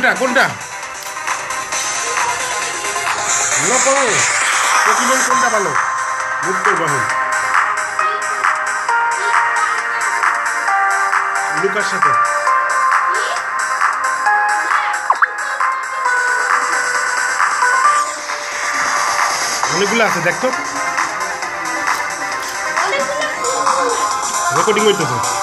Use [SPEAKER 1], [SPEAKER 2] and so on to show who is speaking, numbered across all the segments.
[SPEAKER 1] কোনটা কোনটা? ভালো করো। পকিমন কোনটা ভালো? বুক করব এখন লুকার সাথে। অনেকগুলো আছে দেখতো রেকর্ডিং হইতেছে।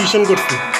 [SPEAKER 1] টিউশন করছি।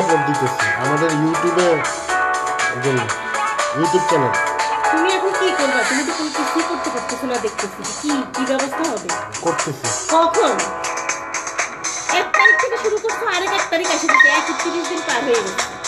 [SPEAKER 1] আপলোড দিতেছি। আমাদের ইউটিউবে ইউটিউব চ্যানেল।
[SPEAKER 2] তুমি এখন কি করবা? তুমি তো কোনো কিছুই করতে পারতেছো না দেখতেছি। কি কি ব্যবস্থা হবে?
[SPEAKER 1] করতেছি।
[SPEAKER 2] কখন? এক তারিখ থেকে শুরু করছ আরেক এক তারিখ আসে দিতে একত্রিশ দিন পার হয়ে গেছে।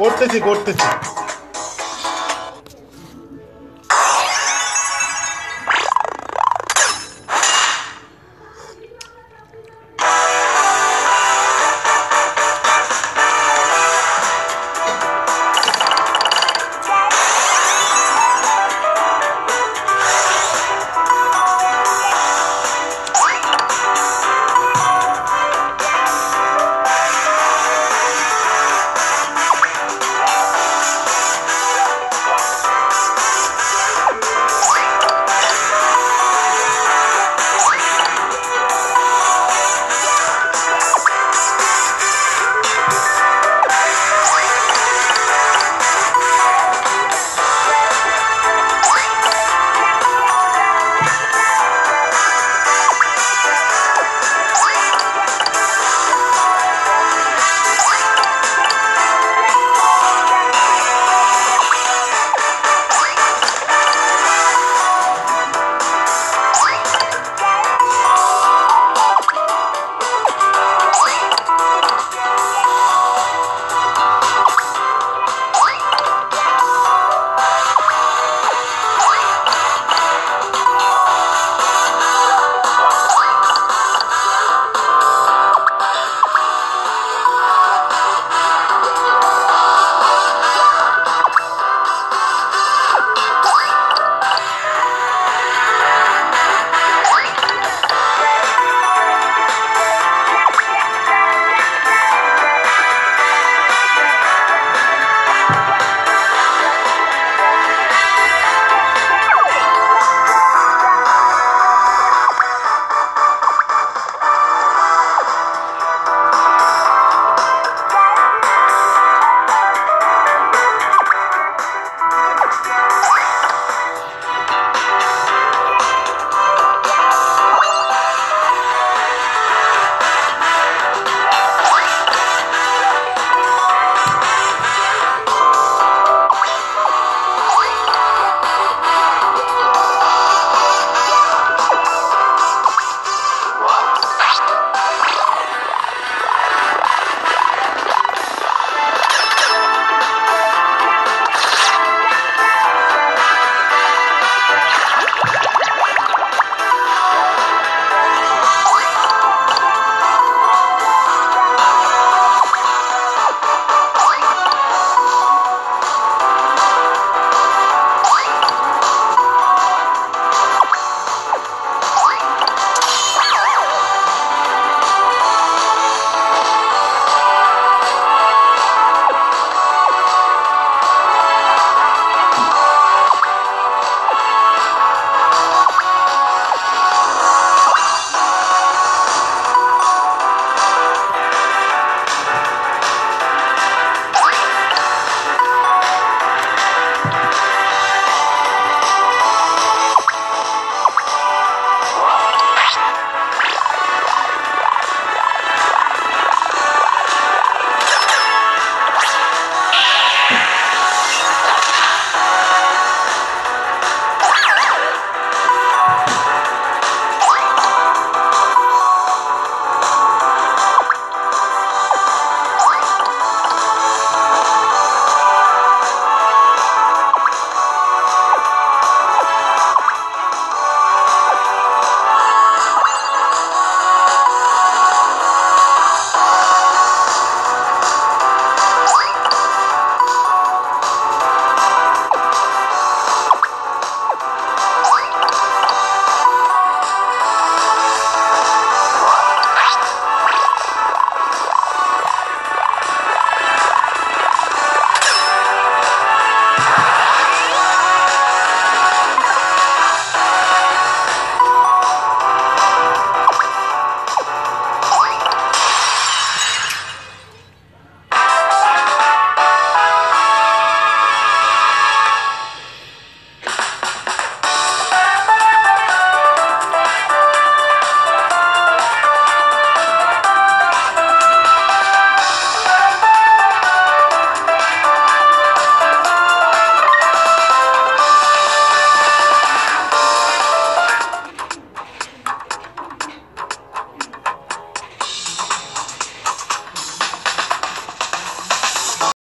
[SPEAKER 1] করতেছি করতেছি।